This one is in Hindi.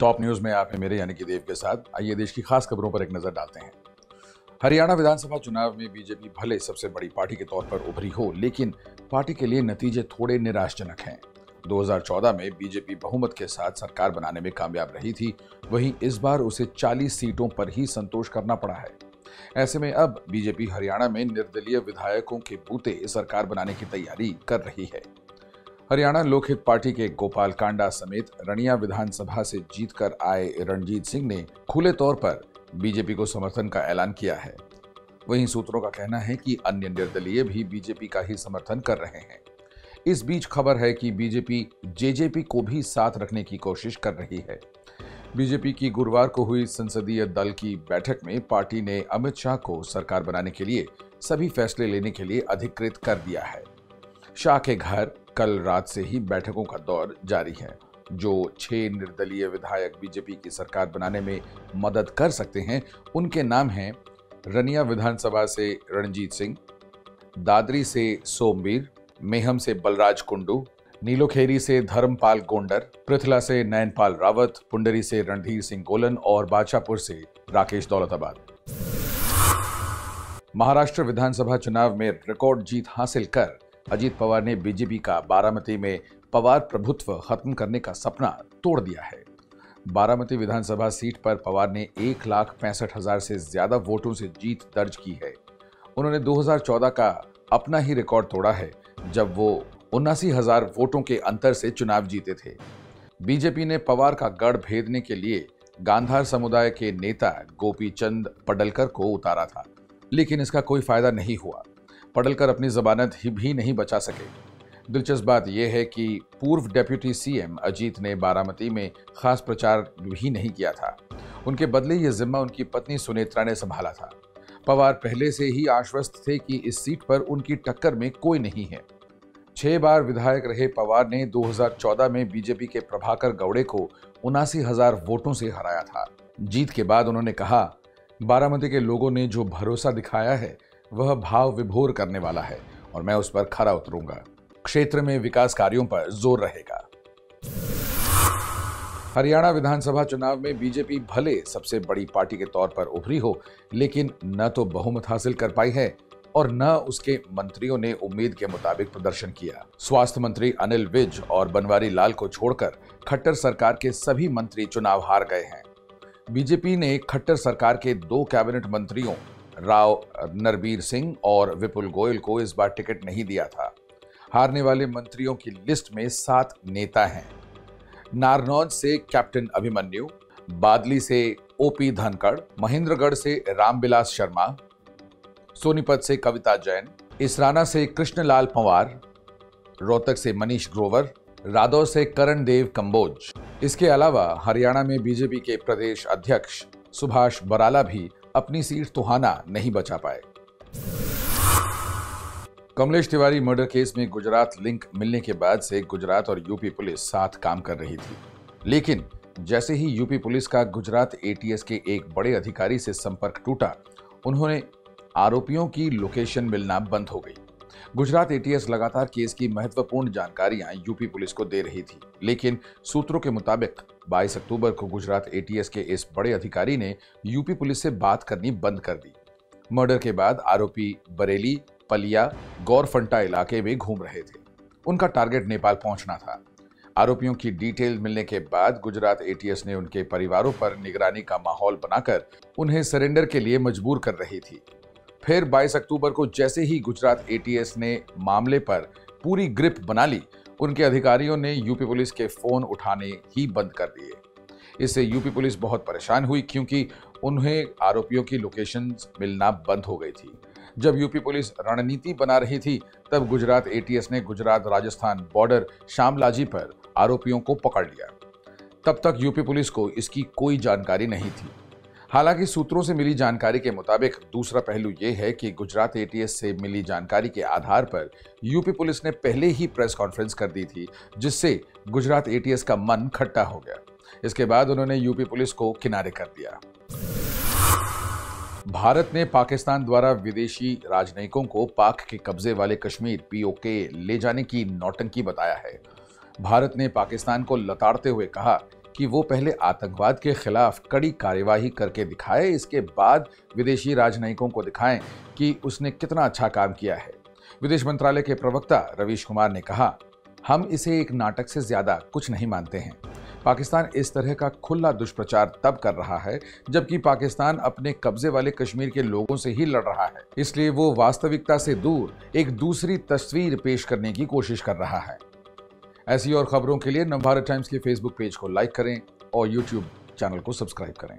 टॉप न्यूज़ में आप हैं मेरे, यानी कि देव के साथ। आइए देश की खास खबरों पर एक नज़र डालते हैं। हरियाणा विधानसभा चुनाव में बीजेपी भले सबसे बड़ी पार्टी के तौर पर उभरी हो, लेकिन पार्टी के लिए नतीजे थोड़े निराशजनक हैं। 2014 में बीजेपी बहुमत के साथ सरकार बनाने में कामयाब रही थी, वहीं इस बार उसे 40 सीटों पर ही संतोष करना पड़ा है। ऐसे में अब बीजेपी हरियाणा में निर्दलीय विधायकों के बूते सरकार बनाने की तैयारी कर रही है। हरियाणा लोकहित पार्टी के गोपाल कांडा समेत रनिया विधानसभा से जीतकर आए रणजीत सिंह ने खुले तौर पर बीजेपी को समर्थन का ऐलान किया है। वहीं सूत्रों का कहना है कि अन्य निर्दलीय भी बीजेपी का ही समर्थन कर रहे हैं। इस बीच खबर है कि बीजेपी जेजेपी को भी साथ रखने की कोशिश कर रही है। बीजेपी की गुरुवार को हुई संसदीय दल की बैठक में पार्टी ने अमित शाह को सरकार बनाने के लिए सभी फैसले लेने के लिए अधिकृत कर दिया है। शाह के घर कल रात से ही बैठकों का दौर जारी है, जो छह निर्दलीय विधायक बीजेपी की सरकार बनाने में मदद कर सकते हैं। उनके नाम हैं रनिया विधानसभा से रणजीत सिंह, दादरी से सोमवीर, मेहम से बलराज कुंडू, नीलोखेरी से धर्मपाल गोंडर पृथला से नयनपाल रावत, पुंडरी से रणधीर सिंह गोलन और बादशाहपुर से राकेश दौलताबाद। महाराष्ट्र विधानसभा चुनाव में रिकॉर्ड जीत हासिल कर अजीत पवार ने बीजेपी का बारामती में पवार प्रभुत्व खत्म करने का सपना तोड़ दिया है। बारामती विधानसभा सीट पर पवार ने एक लाख पैंसठ हज़ार से ज़्यादा वोटों से जीत दर्ज की है। उन्होंने 2014 का अपना ही रिकॉर्ड तोड़ा है, जब वो उन्नासी हज़ार वोटों के अंतर से चुनाव जीते थे। बीजेपी ने पवार का गढ़ भेदने के लिए गांधार समुदाय के नेता गोपी चंद पडलकर को उतारा था, लेकिन इसका कोई फ़ायदा नहीं हुआ। पडलकर अपनी जमानत ही भी नहीं बचा सके। दिलचस्प बात यह है कि पूर्व डेप्यूटी सीएम अजीत ने बारामती में खास प्रचार भी नहीं किया था। उनके बदले ये जिम्मा उनकी पत्नी सुनेत्रा ने संभाला था। पवार पहले से ही आश्वस्त थे कि इस सीट पर उनकी टक्कर में कोई नहीं है। छह बार विधायक रहे पवार ने 2014 में बीजेपी के प्रभाकर गौड़े को उनासी हज़ार वोटों से हराया था। जीत के बाद उन्होंने कहा, बारामती के लोगों ने जो भरोसा दिखाया है वह भाव विभोर करने वाला है और मैं उस पर खरा उतरूँगा। क्षेत्र में विकास कार्यों पर ज़ोर रहेगा। हरियाणा विधानसभा चुनाव में बीजेपी भले सबसे बड़ी पार्टी के तौर पर उभरी हो, लेकिन न तो बहुमत हासिल कर पाई है और न उसके मंत्रियों ने उम्मीद के मुताबिक प्रदर्शन किया। स्वास्थ्य मंत्री अनिल विज और बनवारी लाल को छोड़कर खट्टर सरकार के सभी मंत्री चुनाव हार गए हैं। बीजेपी ने खट्टर सरकार के दो कैबिनेट मंत्रियों राव, नरबीर सिंह और विपुल गोयल को इस बार टिकट नहीं दिया था। हारने वाले मंत्रियों की लिस्ट में सात नेता हैं। नारनौज से कैप्टन अभिमन्यु, बादली से ओपी धनखड़, महेंद्रगढ़ से रामविलास शर्मा, सोनीपत से कविता जैन, इसराना से कृष्णलाल पंवार, रोहतक से मनीष ग्रोवर, रादौर से करण देव कंबोज इसके अलावा हरियाणा में बीजेपी के प्रदेश अध्यक्ष सुभाष बराला भी अपनी सीट तुहाना नहीं बचा पाए। कमलेश तिवारी मर्डर केस में गुजरात लिंक मिलने के बाद से गुजरात और यूपी पुलिस साथ काम कर रही थी। लेकिन जैसे ही यूपी पुलिस का गुजरात एटीएस के एक बड़े अधिकारी से संपर्क टूटा, उन्होंने आरोपियों की लोकेशन मिलना बंद हो गई। गुजरात एटीएस लगातार केस की महत्वपूर्ण जानकारियाँ यूपी पुलिस को दे रही थी, लेकिन सूत्रों के मुताबिक 22 अक्टूबर को गुजरात एटीएस के इस बड़े अधिकारी ने यूपी पुलिस से बात करनी बंद कर दी। मर्डर के बाद आरोपी बरेली, पलिया, गौरफंटा इलाके में घूम रहे थे। उनका टारगेट नेपाल पहुँचना था। आरोपियों की डिटेल मिलने के बाद गुजरात एटीएस ने उनके परिवारों पर निगरानी का माहौल बनाकर उन्हें सरेंडर के लिए मजबूर कर रही थी। फिर 22 अक्टूबर को जैसे ही गुजरात एटीएस ने मामले पर पूरी ग्रिप बना ली, उनके अधिकारियों ने यूपी पुलिस के फ़ोन उठाने ही बंद कर दिए। इससे यूपी पुलिस बहुत परेशान हुई क्योंकि उन्हें आरोपियों की लोकेशन मिलना बंद हो गई थी। जब यूपी पुलिस रणनीति बना रही थी, तब गुजरात एटीएस ने गुजरात राजस्थान बॉर्डर शामलाजी पर आरोपियों को पकड़ लिया। तब तक यूपी पुलिस को इसकी कोई जानकारी नहीं थी। हालाँकि सूत्रों से मिली जानकारी के मुताबिक, दूसरा पहलू यह है कि गुजरात एटीएस से मिली जानकारी के आधार पर यूपी पुलिस ने पहले ही प्रेस कॉन्फ्रेंस कर दी थी, जिससे गुजरात एटीएस का मन खट्टा हो गया। इसके बाद उन्होंने यूपी पुलिस को किनारे कर दिया। भारत ने पाकिस्तान द्वारा विदेशी राजनयिकों को पाक के कब्जे वाले कश्मीर पीओके ले जाने की नौटंकी बताया है। भारत ने पाकिस्तान को लताड़ते हुए कहा कि वो पहले आतंकवाद के खिलाफ कड़ी कार्यवाही करके दिखाए, इसके बाद विदेशी राजनयिकों को दिखाएँ कि उसने कितना अच्छा काम किया है। विदेश मंत्रालय के प्रवक्ता रवीश कुमार ने कहा, हम इसे एक नाटक से ज़्यादा कुछ नहीं मानते हैं। पाकिस्तान इस तरह का खुला दुष्प्रचार तब कर रहा है, जबकि पाकिस्तान अपने कब्जे वाले कश्मीर के लोगों से ही लड़ रहा है। इसलिए वो वास्तविकता से दूर एक दूसरी तस्वीर पेश करने की कोशिश कर रहा है। ऐसी और खबरों के लिए नवभारत टाइम्स के फेसबुक पेज को लाइक करें और यूट्यूब चैनल को सब्सक्राइब करें।